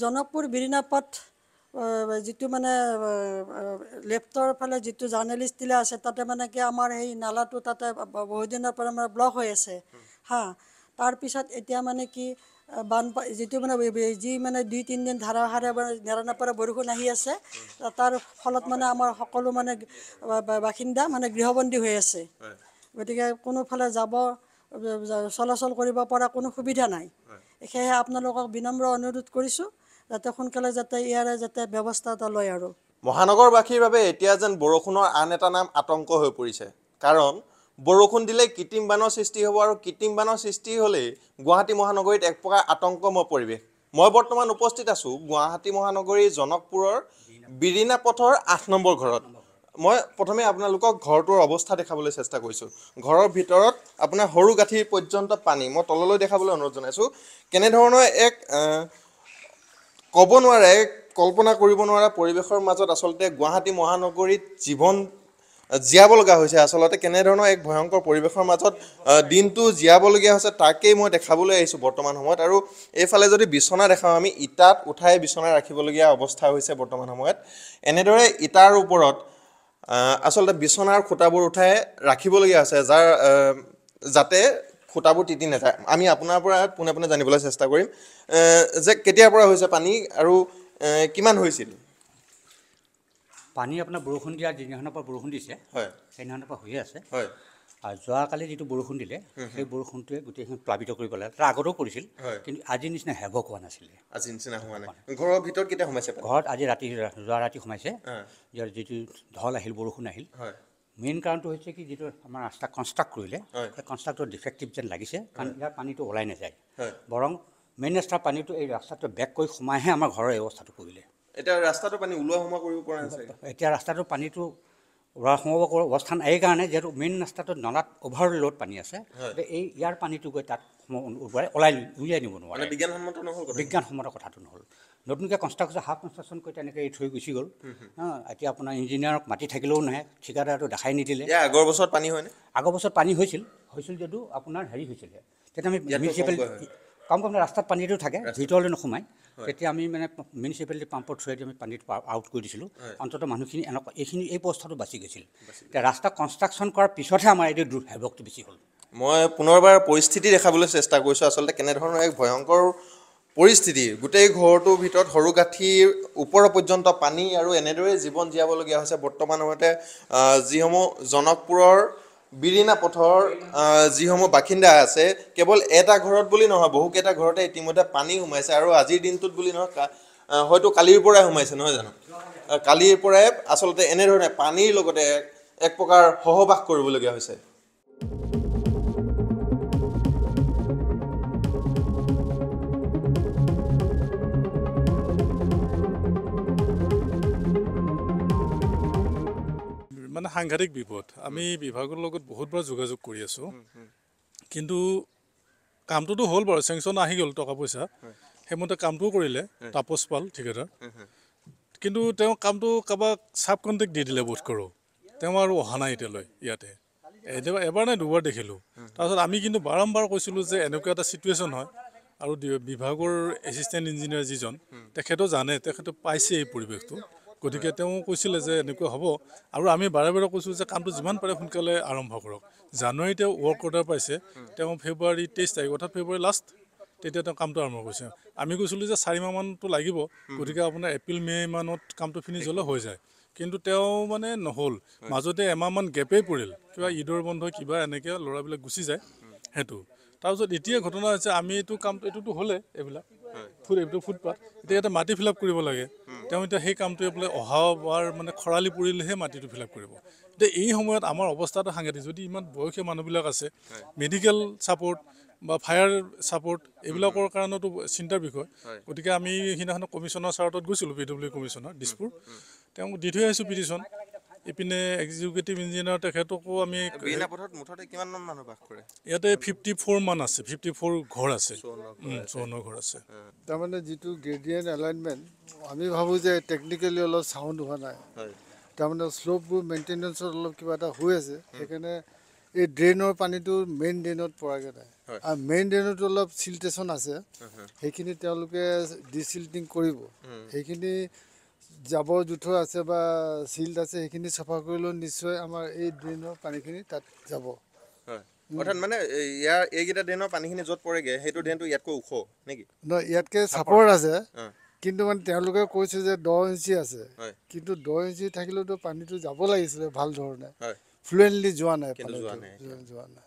জনকপুৰ বিৰিণাপথ যিটো মানে লেফ্টৰ ফালে যিটো জাৰ্নেলিষ্ট দিলে আছে তাতে মানে কি আমাৰ সেই নালাটো তাতে ব- বহুত দিনৰ পৰা মানে ব্লক হৈ আছে। হা তাৰপিছত এতিয়া মানে কি আহ, বানপা যিটো মানে যি মানে দুই তিনিদিন ধাৰাসাৰে মানে নেৰানেপেৰা বৰষুণ আহি আছে তাৰ ফলত মানে আমাৰ সকলো মানে বাসিন্দা মানে গৃহবন্দী হৈ আছে। গতিকে কোনোফালে যাব চলাচল কৰিব পৰা কোনো সুবিধা নাই। সেয়েহে আপোনালোকক বিনম্ৰ অনুৰোধ কৰিছোঁ। যাতে সোনকালে যাতে ইয়াৰে যাতে ব্যৱস্থা এটা লয় আৰু। মহানগৰবাসীৰ বাবে এতিয়া যেন বৰষুণৰ আন এটা নাম আতংক হৈ পৰিছে। কাৰণ বৰষুণ দিলে কৃত্ৰিম বানৰ সৃষ্টি হ'ব আৰু কৃত্ৰিম বানৰ সৃষ্টি হ'লেই গুৱাহাটী মহানগৰীত এক প্ৰকাৰ আতংকময় পৰিৱেশ। মই বৰ্তমান উপস্থিত আছোঁ গুৱাহাটী মহানগৰীৰ জনকপুৰৰ বিৰিণা পথৰ আঠ নম্বৰ ঘৰত। মই প্ৰথমে আপোনালোকক ঘৰটোৰ অৱস্থা দেখাবলৈ চেষ্টা কৰিছোঁ। ঘৰৰ ভিতৰত আপোনাৰ সৰু গাঁঠিৰ পৰ্যন্ত পানী। মই তললৈ দেখাবলৈ অনুৰোধ জনাইছোঁ। কেনেধৰণৰ এক ক'ব নোৱাৰে কল্পনা কৰিব নোৱাৰা পৰিৱেশৰ মাজত আচলতে গুৱাহাটী মহানগৰীত জীৱন জীয়াব লগা হৈছে। আচলতে কেনেধৰণৰ এক ভয়ংকৰ পৰিৱেশৰ মাজত দিনটো জীয়াবলগীয়া হৈছে তাকেই মই দেখাবলৈ আহিছোঁ বৰ্তমান সময়ত। আৰু এইফালে যদি বিচনা দেখাওঁ আমি ইটাত উঠাই বিচনা ৰাখিবলগীয়া অৱস্থা হৈছে বৰ্তমান সময়ত। এনেদৰে ইটাৰ ওপৰত আচলতে বিচনাৰ খুঁটাবোৰ উঠাই ৰাখিবলগীয়া হৈছে যাৰ যাতে খুঁটাবোৰ তিতি নাযায় আমি আপোনাৰ পৰা পোনে পোনে জানিবলৈ চেষ্টা কৰিম। যে কেতিয়াৰ পৰা হৈছে পানী আৰু কিমান হৈছিল? পানী আপোনাৰ বৰষুণ দিয়া যিদিনাখনৰ পৰা বৰষুণ দিছে হয়। সেইদিনাখনৰ পৰা হৈয়ে আছে। হয়। আৰু যোৱাকালি যিটো বৰষুণ দিলে সেই বৰষুণটোৱে গোটেইখিনি প্লাৱিত কৰি পেলালে তাৰ আগতেও কৰিছিল। কিন্তু আজিৰ নিচিনা হেভক হোৱা নাছিলে। আজি নিচিনা হোৱা নাই। ঘৰৰ ভিতৰত কেতিয়া সোমাইছে ঘৰত আজি ৰাতি যোৱা ৰাতি সোমাইছে। ইয়াৰ যিটো ঢল আহিল বৰষুণ আহিল। মেইন কাৰণটো হৈছে কি যিটো আমাৰ ৰাস্তা কনষ্ট্ৰাক্ট কৰিলে। সেই কনষ্ট্ৰাক্টৰ ডিফেক্টিভ যেন লাগিছে কাৰণ ইয়াৰ পানীটো ওলাই নাযায়। বৰং মেইন ৰাস্তাৰ পানীটো এই ৰাস্তাটো বেক কৰি সোমাইহে আমাৰ ঘৰৰ এই অৱস্থাটো কৰিলে। এতিয়া ৰাস্তাটো পানী ওলোৱা সোমোৱা কৰিব পৰা নাছিল এতিয়া ৰাস্তাটো পানীটো ওৰা সোমাব পৰা অৱস্থা নাই এই কাৰণে যিহেতু মেইন ৰাস্তাটোত নলাত অভাৰলোড পানী আছে এই ইয়াৰ পানীটো গৈ তাত ওলাই উলিয়াই নিব নোৱাৰে। বিজ্ঞানসন্মত নহ'ল বিজ্ঞানসন্মত কথাটো নহ'ল। নতুনকৈ কনষ্ট্ৰাকশ্যন হাফ কনষ্ট্ৰাকশ্যন কৰি তেনেকৈ থৈ গুচি গ'ল। এতিয়া আপোনাৰ ইঞ্জিনিয়াৰক মাতি থাকিলেও নাহে ঠিকাদাৰটো দেখাই নিদিলে। আগৰ বছৰত পানী হয়নে আগৰ বছৰত পানী হৈছিল হৈছিল যদিও আপোনাৰ হেৰি হৈছিলে। তেতিয়া আমি ইয়াতকৈ মিউনিচিপেল কমকৈ হয়। কম কম ৰাস্তাত পানীটো থাকে ভিতৰলৈ নোসোমায় তেতিয়া আমি মানে মিউনিচিপেলিটি পাম্পৰ থ্ৰুৱেদি আমি পানীটো আউট কৰি দিছিলোঁ। অন্ততঃ মানুহখিনি এনেকুৱা এইখিনি এই অৱস্থাটো বাচি গৈছিল। এতিয়া ৰাস্তা কনষ্ট্ৰাকশ্যন কৰাৰ পিছতহে আমাৰ এইটো দূৰ হেভকটো বেছি হ'ল। মই পুনৰবাৰ পৰিস্থিতি দেখাবলৈ চেষ্টা কৰিছোঁ। আচলতে কেনেধৰণৰ এক ভয়ংকৰ পৰিস্থিতি। গোটেই ঘৰটোৰ ভিতৰত সৰু গাঁঠিৰ ওপৰ পৰ্যন্ত পানী আৰু এনেদৰে জীৱন জীয়াবলগীয়া হৈছে বৰ্তমান সময়তে। যিসমূহ জনকপুৰৰ বিৰিণা পথৰ যিসমূহ বাসিন্দা আছে কেৱল এটা ঘৰত বুলি নহয় বহুকেইটা ঘৰতে ইতিমধ্যে পানী সোমাইছে আৰু আজিৰ দিনটোত বুলি নহয় হয়তো কালিৰ পৰাই সোমাইছে নহয় জানো? কালিৰ পৰাই আচলতে এনেধৰণে পানীৰ লগতে এক প্ৰকাৰ সহবাস কৰিবলগীয়া হৈছে। মানে সাংঘাতিক বিপদ। আমি বিভাগৰ লগত বহুতবাৰ যোগাযোগ কৰি আছোঁ। কিন্তু কামটোতো হ'ল বাৰু চেংচন আহি গ'ল টকা পইচা সেইমতে কামটোও কৰিলে তাপস পাল ঠিকাদাৰ কিন্তু তেওঁ কামটো কাৰোবাক চাব কণ্টেক্ট দি দিলে বোধ কৰোঁ। তেওঁ আৰু অহা নাই এতিয়ালৈ ইয়াতে। এবাৰ এবাৰ নে দুবাৰ দেখিলোঁ। তাৰপিছত আমি কিন্তু বাৰম্বাৰ কৈছিলোঁ যে এনেকুৱা এটা ছিটুৱেশ্যন হয়। আৰু বিভাগৰ এছিষ্টেণ্ট ইঞ্জিনিয়াৰ যিজন তেখেতেও জানে তেখেতে পাইছে এই পৰিৱেশটো। গতিকে তেওঁ কৈছিলে যে এনেকুৱা হ'ব। আৰু আমি বাৰে বাৰে কৈছোঁ যে কামটো যিমান পাৰে সোনকালে আৰম্ভ কৰক। জানুৱাৰীতে ৱৰ্ক অৰ্ডাৰ পাইছে। তেওঁ ফেব্ৰুৱাৰী তেইছ তাৰিখ অৰ্থাৎ ফেব্ৰুৱাৰী লাষ্ট তেতিয়া তেওঁ কামটো আৰম্ভ কৰিছে। আমি কৈছিলোঁ যে চাৰি মাহমানটো লাগিব। গতিকে আপোনাৰ এপ্ৰিল মে' মানত কামটো ফিনিছ হ'লে হৈ যায়। কিন্তু তেওঁ মানে নহ'ল। মাজতে এমাহমান গেপেই পৰিল। কিবা ঈদৰ বন্ধ কিবা এনেকৈ ল'ৰাবিলাক গুচি যায় সেইটো। তাৰপিছত এতিয়া ঘটনা হৈছে আমি এইটো কামটো এইটোতো হ'লে এইবিলাক। ফুট এইটো ফুটপাথ এতিয়া ইয়াতে মাটি ফিল আপ কৰিব লাগে। তেওঁ এতিয়া সেই কামটোৱে বোলে অহাবাৰ মানে খৰালি পৰিলেহে মাটিটো ফিল আপ কৰিব। এতিয়া এই সময়ত আমাৰ অৱস্থাটো সাংঘাতিক। যদি ইমান বয়সীয়া মানুহবিলাক আছে মেডিকেল ছাপৰ্ট বা ফায়াৰ ছাপৰ্ট এইবিলাকৰ কাৰণেতো চিন্তাৰ বিষয়। গতিকে আমি সেইদিনাখন কমিশ্যনাৰ ছাৰহঁতত গৈছিলোঁ পি ডব্লিউ কমিশ্যনাৰ দিছপুৰ। তেওঁক দি থৈ আহিছোঁ পিটিশ্যন ইপিনে এক্সিকিউটিভ ইঞ্জিনিয়াৰ তেখেতকো আমি বিৰিণা পথত মুঠতে কিমান মানুহ বাস কৰে? ইয়াতে ফিফটি ফ'ৰ মান আছে ফিফটি ফ'ৰ ঘৰ আছে। চৌৱন্ন ঘৰ আছে। তাৰমানে যিটো গ্ৰেডিয়েণ্ট এলাইনমেণ্ট আমি ভাবোঁ যে টেকনিকেলি অলপ চাউণ্ড হোৱা নাই। হয়। তাৰমানে শ্ল'পবোৰ মেইনটেনেঞ্চত অলপ কিবা এটা হৈ আছে সেইকাৰণে এই ড্ৰেইনৰ পানীটো মেইন ড্ৰেইনত পৰাগৈ নাই। আৰু মেইন ড্ৰেইনতো অলপ চিল্টেশ্যন আছে সেইখিনি তেওঁলোকে ডিচিল্টিং কৰিব। সেইখিনি জাবৰ জোঁথৰ আছে বা চিল্ট আছে সেইখিনি চাফা কৰিলেও নিশ্চয় আমাৰ এই ড্ৰেইনৰ পানীখিনি তাত যাব। অৰ্থাৎ মানে ইয়াৰ এইকেইটা ড্ৰেইনৰ পানীখিনি য'ত পৰেগৈ সেইটো ড্ৰেইনটো ইয়াতকৈ ওখ নেকি নহয় ইয়াতকৈ চাপৰ। আছে। কিন্তু মানে তেওঁলোকে কৈছে যে দহ ইঞ্চি আছে। কিন্তু দহ ইঞ্চি থাকিলেওতো পানীটো যাব লাগিছিলে ভাল ধৰণে। ফ্লুৱেণ্টলি যোৱা নাই। যোৱা নাই।